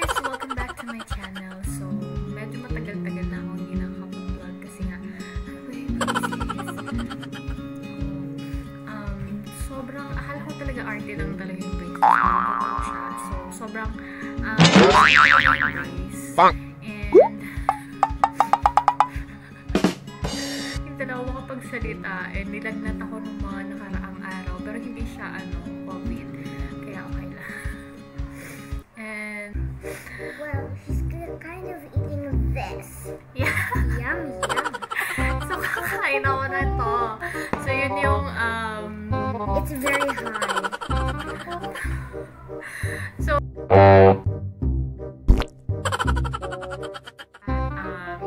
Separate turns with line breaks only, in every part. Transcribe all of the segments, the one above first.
guys! Welcome back to my channel. So, medyo matagal-tagal na ako hindi nakakapag-vlog kasi nga, I'm busy. Um, sobrang, akala ko talaga arte lang talaga yung siya. So, sobrang, um, brace. And, hindi na ako makapagsalita and nilagnat ako ng mga nakaraang araw. Pero hindi siya, ano, COVID.
It's very high.
so, um,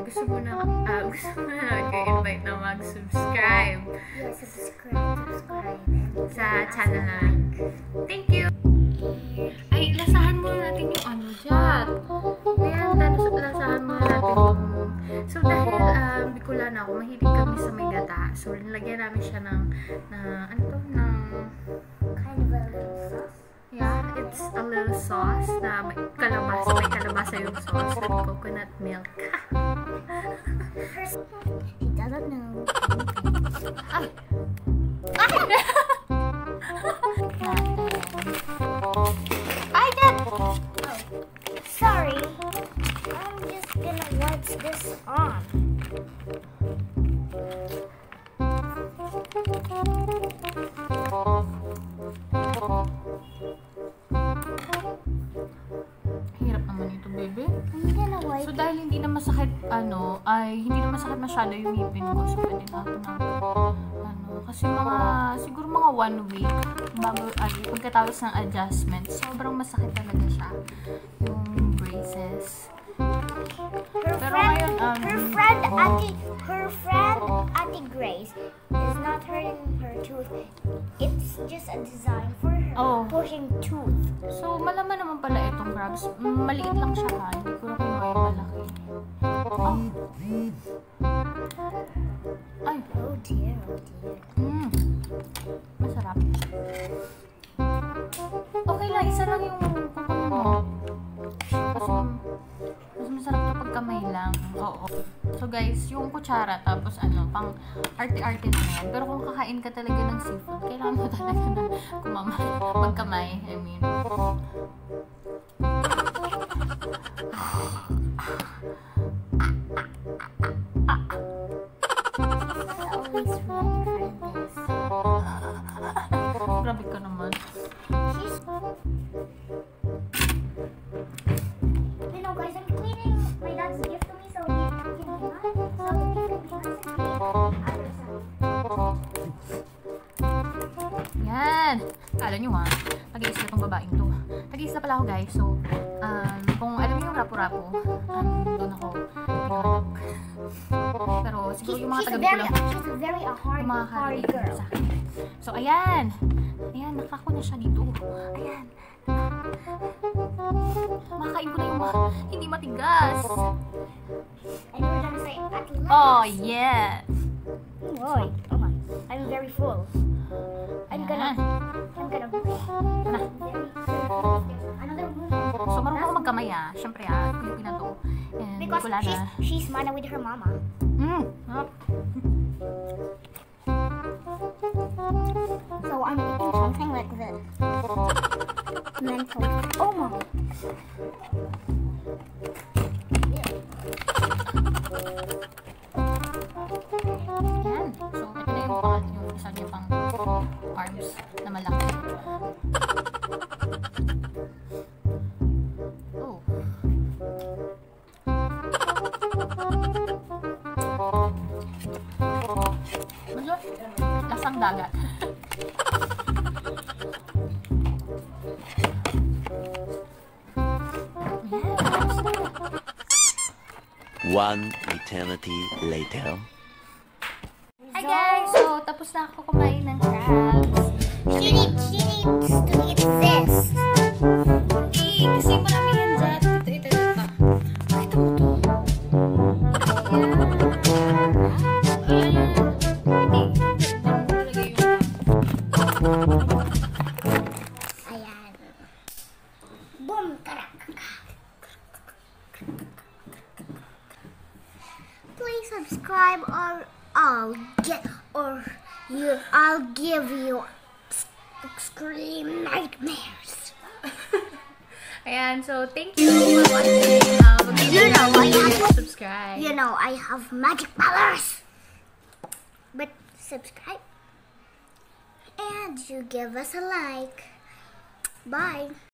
gusto mo na, ah, gusto mo na nag-invite na mag-subscribe
subscribe, subscribe.
sa channel namin. Thank you! Ay, lasahan muna natin yung ano dyan. Ayan, tapos lasahan muna natin yung... So, dahil um, Bicolana ako, mahilig kami sa may gata. So, nilagyan namin siya ng, na, ano to, ng,
a little sauce
na may kalabasa, may kalabasa yung sauce with coconut milk.
She doesn't know.
Ay!
I did. Oh, sorry. I'm just gonna watch this on.
Na masakit, ano, ay, hindi na masakit masyado yung ngipin ko. So, pwede na, ano, kasi mga, siguro mga one week, bago, ay, pagkatapos ng adjustment, sobrang masakit talaga siya. Yung braces.
Her
Pero
friend,
ngayon, um,
her friend Ati, her friend Ati Grace is not hurting her tooth. It's just a design for her
Oh.
pushing tooth.
So, malaman naman pala itong crabs. Mm, Maliit lang siya ha. Hindi ko na kinuha yung malaki. Oh. Ay,
Oh dear, oh dear.
mm. Masarap. Okay lang, isa lang yung kamay lang. Oo. So guys, yung kutsara, tapos ano, pang arte-arte na yan. Pero kung kakain ka talaga ng seafood, kailangan mo talaga na kumamay, magkamay. I mean, Yan! Kala nyo ha, nag-iis na tong babaeng to. Nag-iis na pala ako guys. So, um, kung alam niyo yung rapo-rapo, um, doon ako. Pero siguro yung mga taga
very,
Bicol,
she's very a hard, hard girl.
sa akin. So, ayan. Ayan, nakako na siya dito. Ayan. Makakain ko na yung hindi matigas.
We're gonna say, at last.
Oh, yeah.
Boy, come on. I'm very full. I'm gonna, I'm gonna.
Na.
Another room.
So, marunong ako magkamay ah. Siyempre ah, Pilipina to. And
Because
wala
she's, she's mana with her mama.
Mm. Up.
I'm eating something like this. Mental. Oh my.
Yan. So, ito na yung pang yung isa niya pang arms na malaki. Oh. Medyo lasang dagat.
One eternity later.
Hi guys! So, tapos na ako kumain ng crabs.
She needs, she needs to eat this.
Hindi, kasi marami. Ito, ito, ito. Pakita mo to. Ayan.
Boom, karak. Subscribe or I'll get or you I'll give you scream nightmares.
Ayan, so thank you for watching. Um, Niyo
You know, I have-
subscribe.
You know I have magic powers. But subscribe and you give us a like. Bye.